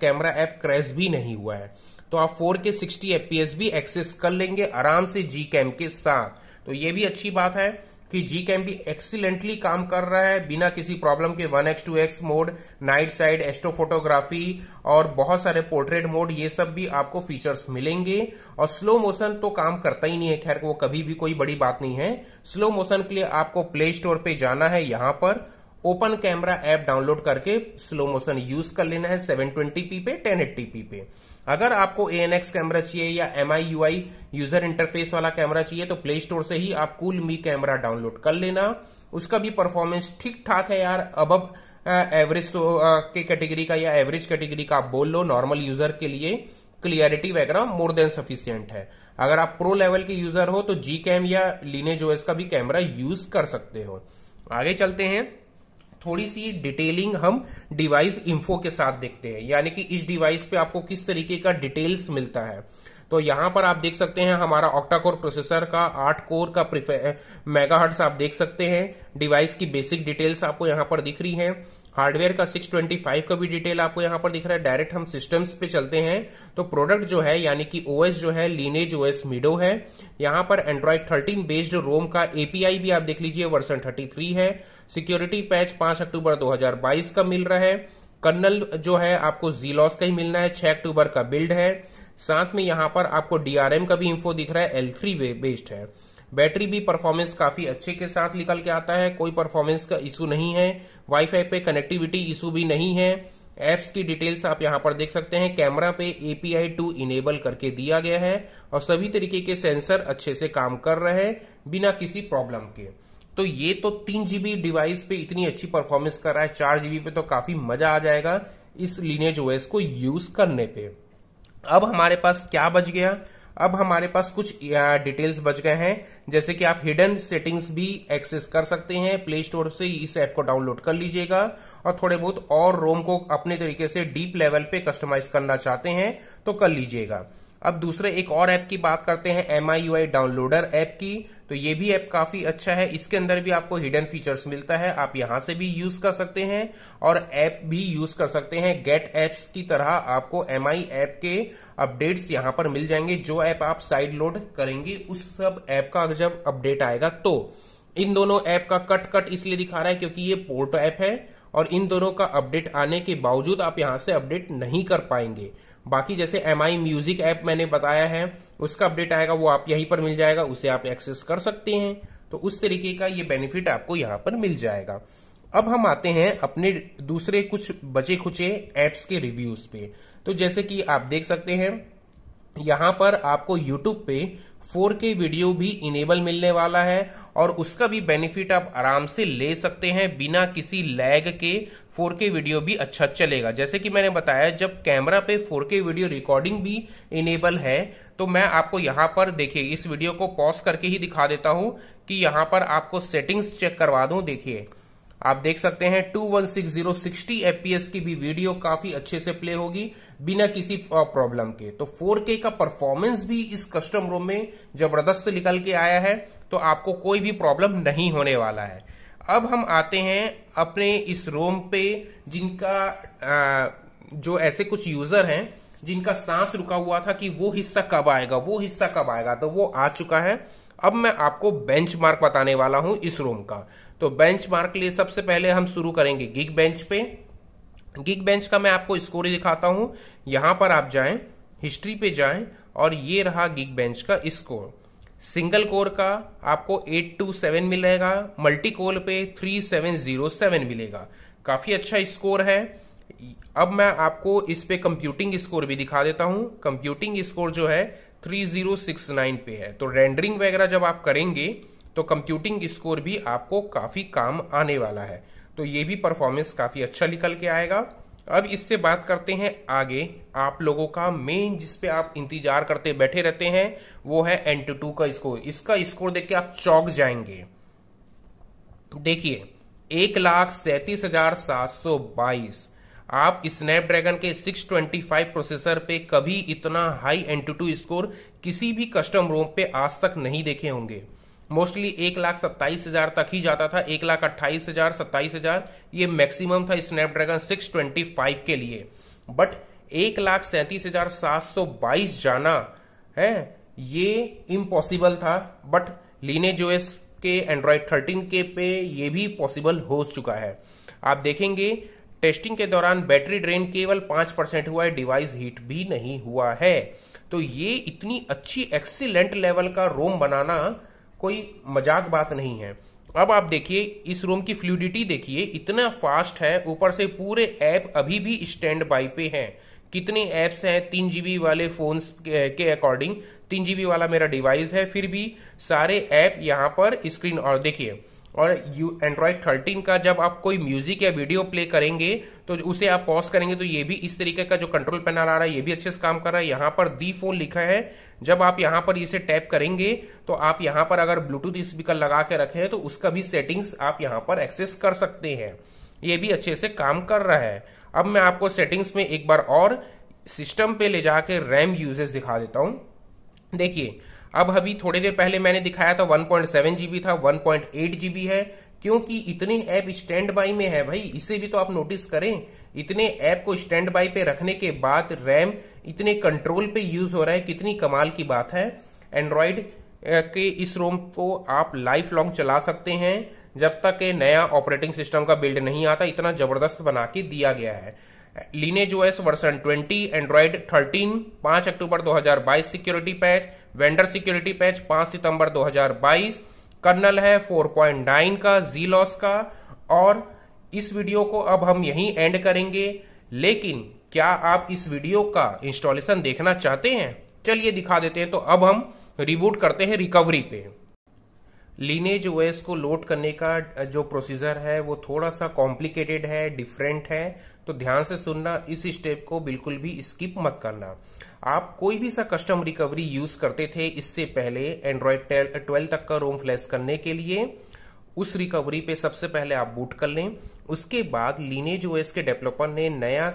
कैमरा ऐप क्रैश भी नहीं हुआ है। तो आप फोर के सिक्सटी एफपीएस भी एक्सेस कर लेंगे आराम से जी कैम के साथ। तो ये भी अच्छी बात है। कि जी कैम भी एक्सीलेंटली काम कर रहा है बिना किसी प्रॉब्लम के one X two X mode night sight astrophotography और बहुत सारे पोर्ट्रेट मोड ये सब भी आपको फीचर्स मिलेंगे। और स्लो मोशन तो काम करता ही नहीं है, खैर वो कभी भी कोई बड़ी बात नहीं है। स्लो मोशन के लिए आपको प्ले स्टोर पे जाना है यहाँ पर। ओपन कैमरा ऐप डाउनलोड करके स्लो मोशन यूज़ कर लेना है सेवन ट्वेंटी पे टेन पे। अगर आपको ए एन एक्स कैमरा चाहिए या M I U I user interface वाला कैमरा चाहिए तो प्ले स्टोर से ही आप कूल मी कैमरा डाउनलोड कर लेना। उसका भी परफॉर्मेंस ठीक ठाक है यार। अब एवरेज तो के कैटेगरी का या एवरेज कैटेगरी का आप बोल लो नॉर्मल यूज़र के लिए क्लियरिटी वगैरह मोर देन सफिशियंट है। अगर आप प्रो लेवल के यूज़र हो तो जी कैम या लीने जोएस का भी कैमरा यूज़ कर सकते हो। आगे चलते हैं। थोड़ी सी डिटेलिंग हम डिवाइस इंफो के साथ देखते हैं। यानी कि इस डिवाइस पे आपको किस तरीके का डिटेल्स मिलता है। तो यहाँ पर आप देख सकते हैं हमारा ऑक्टा कोर प्रोसेसर का आठ कोर का मेगाहर्ट्स आप देख सकते हैं। डिवाइस की बेसिक डिटेल्स आपको यहाँ पर दिख रही हैं। हार्डवेयर का 625 का भी डिटेल आपको यहाँ पर दिख रहा है। डायरेक्ट हम सिस्टम्स पे चलते हैं। तो प्रोडक्ट जो है, यानी कि ओएस जो है लीनेज ओएस मिडो है। यहाँ पर एंड्रॉइड 13 बेस्ड रोम का एपीआई भी आप देख लीजिए वर्सन 33 है। सिक्योरिटी पैच 5 अक्टूबर 2022 का मिल रहा है। कर्नल जो है, आपको जीलॉस का ही मिलना है, छह अक्टूबर का बिल्ड है। साथ में यहाँ पर आपको डीआरएम का भी इंफो दिख रहा है एल थ्री बेस्ड है। बैटरी भी परफॉर्मेंस काफ़ी अच्छे के साथ निकल के आता है, कोई परफॉर्मेंस का इशू नहीं है। वाईफाई पे कनेक्टिविटी इशू भी नहीं है। एप्स की डिटेल्स आप यहाँ पर देख सकते हैं कैमरा पे एपीआई टू इनेबल करके दिया गया है और सभी तरीके के सेंसर अच्छे से काम कर रहे हैं, बिना किसी प्रॉब्लम के। तो ये तो तीन जीबी डिवाइस पे इतनी अच्छी परफॉर्मेंस कर रहा है, चार जीबी पे तो काफ़ी मज़ा आ जाएगा इस लीनेज ओएस को यूज़ करने पे। अब हमारे पास क्या बच गया? अब हमारे पास कुछ डिटेल्स बच गए हैं। जैसे कि आप हिडन सेटिंग्स भी एक्सेस कर सकते हैं। प्ले स्टोर से इस ऐप को डाउनलोड कर लीजिएगा। और थोड़े बहुत और रोम को अपने तरीके से डीप लेवल पे कस्टमाइज करना चाहते हैं तो कर लीजिएगा। अब दूसरे एक और ऐप की बात करते हैं एम डाउनलोडर ऐप की। तो ये भी ऐप काफ़ी अच्छा है। इसके अंदर भी आपको हिडन फीचर्स मिलता है। आप यहाँ से भी यूज़ कर सकते हैं और ऐप भी यूज़ कर सकते हैं। गेट एप्स की तरह आपको एम आई ऐप के अपडेट्स यहाँ पर मिल जाएँगे। जो ऐप आप साइड लोड करेंगे, उस सब ऐप का जब अपडेट आएगा तो इन दोनों ऐप का कट कट इसलिए दिखा रहा है क्योंकि ये पोर्ट ऐप है और इन दोनों का अपडेट आने के बावजूद आप यहाँ से अपडेट नहीं कर पाएँगे। बाकी जैसे एम आई म्यूज़िक ऐप मैंने बताया है उसका अपडेट आएगा, वो आप यहीं पर मिल जाएगा, उसे आप एक्सेस कर सकते हैं। तो उस तरीके का ये बेनिफिट आपको यहाँ पर मिल जाएगा। अब हम आते हैं अपने दूसरे कुछ बचे खुचे एप्स के रिव्यूज़ पे। तो जैसे कि आप देख सकते हैं, यहाँ पर आपको यूट्यूब पे 4K वीडियो भी इनेबल मिलने वाला है और उसका भी बेनिफिट आप आराम से ले सकते हैं बिना किसी लैग के। 4K वीडियो भी अच्छा चलेगा। जैसे कि मैंने बताया, जब कैमरा पे 4K वीडियो रिकॉर्डिंग भी इनेबल है तो मैं आपको यहाँ पर देखिए, इस वीडियो को पॉज करके ही दिखा देता हूँ कि यहाँ पर आपको सेटिंग्स चेक करवा दूँ। देखिए, आप देख सकते हैं two one six zero sixty FPS की भी वीडियो काफ़ी अच्छे से प्ले होगी बिना किसी प्रॉब्लम के। तो 4K का परफॉर्मेंस भी इस कस्टम रोम में ज़बरदस्त निकल के आया है तो आपको कोई भी प्रॉब्लम नहीं होने वाला है। अब हम आते हैं अपने इस रोम पे जिनका जो ऐसे कुछ यूज़र हैं, जिनका सांस रुका हुआ था कि वो हिस्सा कब आएगा, वो हिस्सा कब आएगा तो वो आ चुका है। अब मैं आपको बेंचमार्क बताने वाला हूँ इस रोम का। तो बेंचमार्क के लिए सबसे पहले हम शुरू करेंगे गिग बेंच पे। गिग बेंच का मैं आपको स्कोर दिखाता हूँ। यहाँ पर आप जाएँ हिस्ट्री पे जाएँ, और ये रहा गिग बेंच का स्कोर सिंगल कोर का आपको 827 मिलेगा मल्टी कोर पे 3707 मिलेगा। काफ़ी अच्छा स्कोर है। अब मैं आपको इस पे कंप्यूटिंग स्कोर भी दिखा देता हूँ। कंप्यूटिंग स्कोर जो है 3069 पे है। तो रेंडरिंग वगैरह जब आप करेंगे तो कंप्यूटिंग स्कोर भी आपको काफ़ी काम आने वाला है। तो ये भी परफॉर्मेंस काफ़ी अच्छा निकल के आएगा। अब इससे बात करते हैं आगे। आप लोगों का मेन जिसपे आप इंतज़ार करते बैठे रहते हैं, वो है एन टू का स्कोर इसका स्कोर देख के आप चौक जाएँगे। देखिए, एक लाख सैतीस हज़ार सात सौ बाईस। आप स्नैपड्रैगन के 625 प्रोसेसर पे कभी इतना high AnTuTu score किसी भी कस्टम रोम पे आज तक नहीं देखे होंगे। मोस्टली एक लाख सत्ताईस हज़ार तक ही जाता था, एक लाख अट्ठाईस हज़ार, सत्ताईस हज़ार, ये मैक्सिमम था स्नैपड्रैगन 625 के लिए। बट एक लाख सैंतीस हज़ार सात सौ बाईस जाना, है, ये इम्पॉसिबल था, बट लीने जोएस के एंड्रॉइड 13 के पे ये भी पॉसिबल हो चुका है। आप देखेंगे टेस्टिंग के दौरान बैटरी ड्रेन केवल पाँच परसेंट हुआ है डिवाइस हीट भी नहीं हुआ है। तो ये इतनी अच्छी एक्सीलेंट लेवल का रोम बनाना कोई मज़ाक बात नहीं है। अब आप देखिए, इस रूम की फ्लूडिटी देखिए, इतना फास्ट है, ऊपर से पूरे ऐप अभी भी स्टैंड बाई पे हैं। कितने ऐप्स हैं, तीन जीबी वाले फोन्स के अकॉर्डिंग तीन जीबी वाला मेरा डिवाइस है, फिर भी सारे ऐप यहाँ पर स्क्रीन और देखिए, और यू एंड्रॉइड थर्टीन का जब आप कोई म्यूज़िक या वीडियो प्ले करेंगे तो उसे आप पॉज करेंगे तो ये भी इस तरीके का जो कंट्रोल पैनल आ रहा है, ये भी अच्छे से काम कर रहा है। यहाँ पर दी फ़ोन लिखा है। जब आप यहाँ पर इसे टैप करेंगे तो आप यहाँ पर अगर ब्लूटूथ स्पीकर लगा के रखे हैं तो उसका भी सेटिंग्स आप यहाँ पर एक्सेस कर सकते हैं। ये भी अच्छे से काम कर रहा है। अब मैं आपको सेटिंग्स में एक बार और सिस्टम पे ले जाके रैम यूजेस दिखा देता हूँ। देखिए, अब अभी थोड़ी देर पहले मैंने दिखाया था 1.7 जीबी था 1.8 जीबी है। क्योंकि इतने ऐप स्टैंड बाई में है भाई, इसे भी तो आप नोटिस करें। इतने ऐप को स्टैंड बाई पे रखने के बाद रैम इतने कंट्रोल पे यूज़ हो रहा है, कितनी कमाल की बात है। एंड्रॉयड के इस रोम को आप लाइफ लॉन्ग चला सकते हैं, जब तक ये नया ऑपरेटिंग सिस्टम का बिल्ड नहीं आता, इतना ज़बरदस्त बना के दिया गया है। लीनेज एस वर्सन 20 एंड्रॉयड 13 5 अक्टूबर 2022 security patch vendor security patch 5 सितंबर 2022 कर्नल है 4.9 का जी लॉस का, और इस वीडियो को अब हम यहीं एंड करेंगे। लेकिन, क्या आप इस वीडियो का इंस्टॉलेशन देखना चाहते हैं? चलिए दिखा देते हैं तो अब हम रिबूट करते हैं रिकवरी पे। लीनेज ओएस को लोड करने का जो प्रोसीजर है, वो थोड़ा सा कॉम्प्लिकेटेड है डिफरेंट है। तो ध्यान से सुनना, इस स्टेप को बिल्कुल भी स्किप मत करना। आप कोई भी सा कस्टम रिकवरी यूज़ करते थे, इससे पहले एंड्रॉइड ट्वेल्व तक का रोम फ्लैश करने के लिए, उस रिकवरी पे सबसे पहले आप बूट कर लें। उसके बाद लीनेज ओएस के डेवलपर ने नया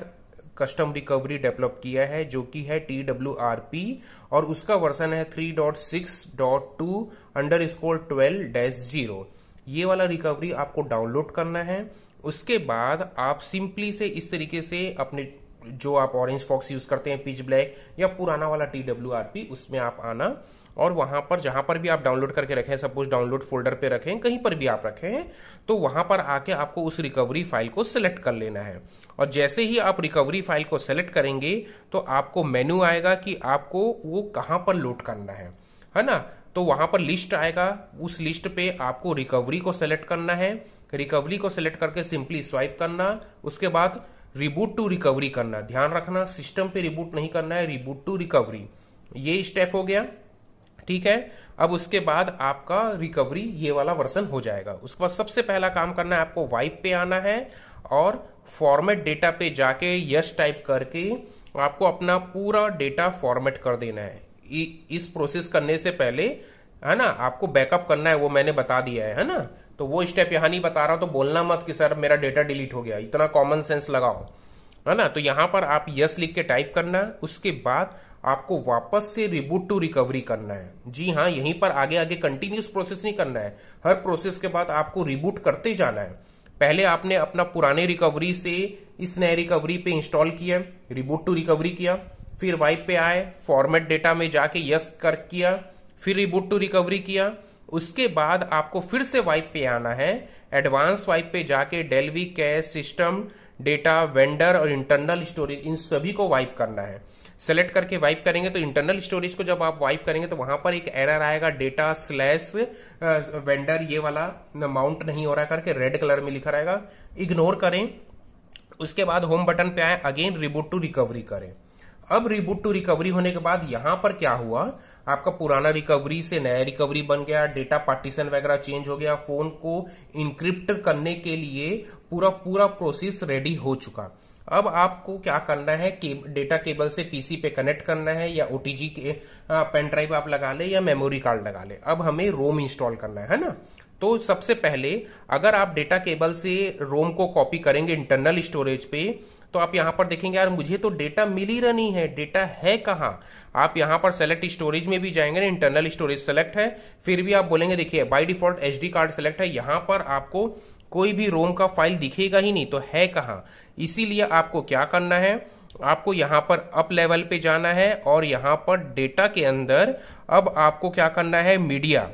कस्टम रिकवरी डेवलप किया है, जो कि है टी डब्ल्यू आर पी और उसका वर्सन है three dot six dot two underscore twelve dash zero ये वाला रिकवरी आपको डाउनलोड करना है। उसके बाद आप सिंपली से इस तरीके से अपने जो आप ऑरेंज फॉक्स यूज़ करते हैं पिच ब्लैक या पुराना वाला टी डब्ल्यू आर पी उसमें आप आना और वहाँ पर, जहाँ पर भी आप डाउनलोड करके रखें सपोज़ डाउनलोड फोल्डर पे रखें, कहीं पर भी आप रखें तो वहाँ पर आके आपको उस रिकवरी फ़ाइल को सिलेक्ट कर लेना है। और जैसे ही आप रिकवरी फ़ाइल को सिलेक्ट करेंगे तो आपको मेन्यू आएगा कि आपको वो कहाँ पर लोड करना है है ना? तो वहाँ पर लिस्ट आएगा, उस लिस्ट पे आपको रिकवरी को सिलेक्ट करना है। रिकवरी को सिलेक्ट करके सिंपली स्वाइप करना, उसके बाद रिबूट टू रिकवरी करना ध्यान रखना, सिस्टम पे रिबूट नहीं करना है, रिबूट टू रिकवरी। ये स्टेप हो गया, ठीक है? अब उसके बाद आपका रिकवरी ये वाला वर्सन हो जाएगा। उसके बाद सबसे पहला काम करना है, आपको वाइप पे आना है और फॉर्मेट डेटा पे जाके यस टाइप करके आपको अपना पूरा डेटा फॉर्मेट कर देना है। इस प्रोसेस करने से पहले, है ना? आपको बैकअप करना है, वो मैंने बता दिया है है ना? तो वो स्टेप यहाँ नहीं बता रहा तो बोलना मत कि सर मेरा डेटा डिलीट हो गया, इतना कॉमन सेंस लगाओ। है ना? तो यहाँ पर आप यस लिख के टाइप करना है उसके बाद आपको वापस से रिबूट टू रिकवरी करना है। जी हाँ यहीं पर आगे आगे कंटिन्यूस प्रोसेस नहीं करना है। हर प्रोसेस के बाद आपको रिबूट करते जाना है। पहले आपने अपना पुराने रिकवरी से इस नए रिकवरी पे इंस्टॉल किया रिबूट टू रिकवरी किया, फिर वाइप पे आए फॉर्मेट डेटा में जाके यस कर किया, फिर रिबूट टू रिकवरी किया उसके बाद आपको फिर से वाइप पे आना है। एडवांस वाइप पे जाके Dalvik cache system data vendor और इंटरनल स्टोरेज इन सभी को वाइप करना है। सेलेक्ट करके वाइप करेंगे तो इंटरनल स्टोरेज को जब आप वाइप करेंगे तो वहाँ पर एक एरर आएगा डेटा स्लैश वेंडर ये वाला माउंट नहीं हो रहा करके रेड कलर में लिखा रहेगा। इग्नोर करें। उसके बाद होम बटन पे आए। अगेन रिबूट टू रिकवरी करें। अब रिबूट टू रिकवरी होने के बाद यहाँ पर क्या हुआ? आपका पुराना रिकवरी से नया रिकवरी बन गया डेटा पार्टीशन वगैरह चेंज हो गया फ़ोन को इंक्रिप्ट करने के लिए पूरा पूरा प्रोसेस रेडी हो चुका। अब आपको क्या करना है के, डेटा केबल से पीसी पे कनेक्ट करना है या ओटीजी के पेन ड्राइव आप लगा ले या मेमोरी कार्ड लगा ले। अब हमें रोम इंस्टॉल करना है ना? तो सबसे पहले अगर आप डेटा केबल से रोम को कॉपी करेंगे इंटरनल स्टोरेज पे तो आप यहाँ पर देखेंगे, यार, मुझे तो डेटा मिल ही रही है। डेटा है कहाँ? आप यहाँ पर सेलेक्ट स्टोरेज में भी जाएँगे इंटरनल स्टोरेज सेलेक्ट है। फिर भी आप बोलेंगे, देखिए by default HD card select है। यहाँ पर आपको कोई भी रोम का फ़ाइल दिखेगा ही नहीं तो है कहाँ? इसीलिए आपको क्या करना है? आपको यहाँ पर अप लेवल पे जाना है और यहाँ पर डेटा के अंदर अब आपको क्या करना है? मीडिया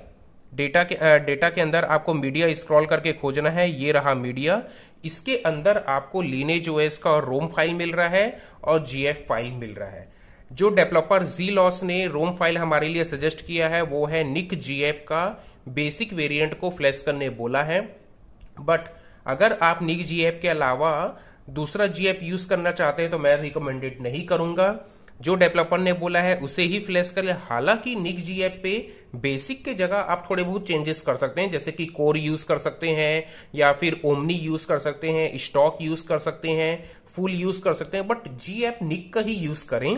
डेटा के डेटा के अंदर आपको मीडिया स्क्रॉल करके खोजना है। ये रहा मीडिया इसके अंदर आपको लीनेज ओएस का रोम फ़ाइल मिल रहा है और जीएफ फ़ाइल मिल रहा है। जो डेवलपर जी लॉस ने रोम फ़ाइल हमारे लिए सजेस्ट किया है, वो है निक जीएफ का बेसिक वेरिएंट को फ्लैश करने बोला है। बट अगर आप निक जीएफ के अलावा दूसरा जीएफ यूज़ करना चाहते हैं तो मैं रिकमेंडेड नहीं करूँगा। जो डेवलपर ने बोला है, उसे ही फ्लैश कर। हालाँकि निक जीएफ पे बेसिक के जगह आप थोड़े बहुत चेंजेस कर सकते हैं, जैसे कि कोर यूज़ कर सकते हैं, या फिर ओमनी यूज़ कर सकते हैं स्टॉक यूज़ कर सकते हैं फुल यूज़ कर सकते हैं बट जीएफ निक का ही यूज़ करें,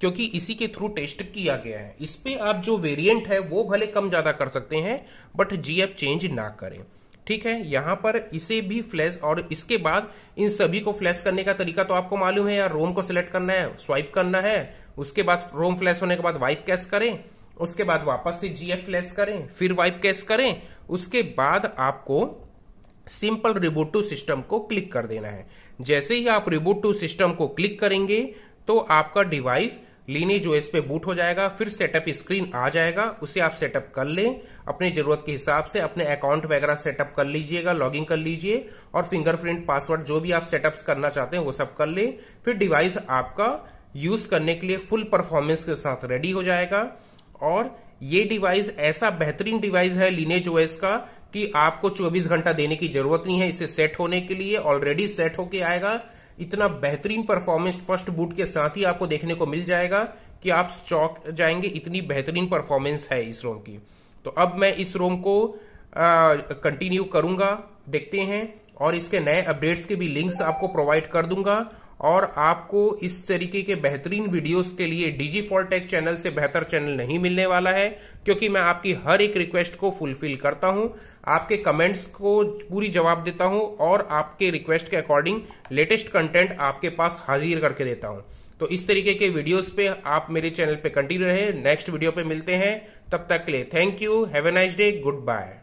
क्योंकि इसी के थ्रू टेस्ट किया गया है। इस पे आप जो वेरिएंट है, वो भले कम ज़्यादा कर सकते हैं बट जीएफ चेंज ना करें। ठीक है? यहाँ पर इसे भी फ्लैश और इसके बाद इन सभी को फ्लैश करने का तरीका तो आपको मालूम है यार रोम को सिलेक्ट करना है स्वाइप करना है, उसके बाद रोम फ्लैश होने के बाद वाइप कैश करें? उसके बाद वापस से जीएफ फ्लैश करें, फिर वाइप कैश करें, उसके बाद आपको सिंपल रिबूट टू सिस्टम को क्लिक कर देना है। जैसे ही आप रिबूट टू सिस्टम को क्लिक करेंगे तो आपका डिवाइस लीने जो इस पे बूट हो जाएगा, फिर सेटअप स्क्रीन आ जाएगा, उसे आप सेटअप कर लें, अपनी ज़रूरत के हिसाब से अपने अकाउंट वगैरह सेटअप कर लीजिएगा लॉगिन कर लीजिए, और फिंगरप्रिंट पासवर्ड जो भी आप सेटअप करना चाहते हैं वो सब कर लें, फिर डिवाइस आपका यूज़ करने के लिए फुल परफॉर्मेंस के साथ रेडी हो जाएगा। और ये डिवाइस ऐसा बेहतरीन डिवाइस है लीनेज ओएस का कि आपको 24 घंटा देने की ज़रूरत नहीं है, इसे सेट होने के लिए ऑलरेडी सेट होके आएगा। इतना बेहतरीन परफॉर्मेंस फ़र्स्ट बूट के साथ ही आपको देखने को मिल जाएगा कि आप चौक जाएँगे, इतनी बेहतरीन परफॉर्मेंस है इस रोम की। तो अब मैं इस रोम को कंटिन्यू करूँगा, देखते हैं और इसके नए अपडेट्स के भी लिंक्स आपको प्रोवाइड कर दूँगा और आपको इस तरीके के बेहतरीन वीडियोस के लिए डीजी फॉलटेक चैनल से बेहतर चैनल नहीं मिलने वाला है, क्योंकि मैं आपकी हर एक रिक्वेस्ट को फुलफिल करता हूँ, आपके कमेंट्स को पूरी जवाब देता हूँ और आपके रिक्वेस्ट के अकॉर्डिंग लेटेस्ट कंटेंट आपके पास हाजिर करके देता हूँ। तो इस तरीके के वीडियोस पे आप मेरे चैनल पे कंटिन्यू रहे नेक्स्ट वीडियो पे मिलते हैं, तब तक के लिए thank you have a nice day goodbye